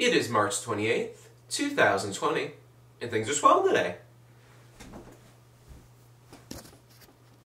It is March 28th, 2020, and things are swell today.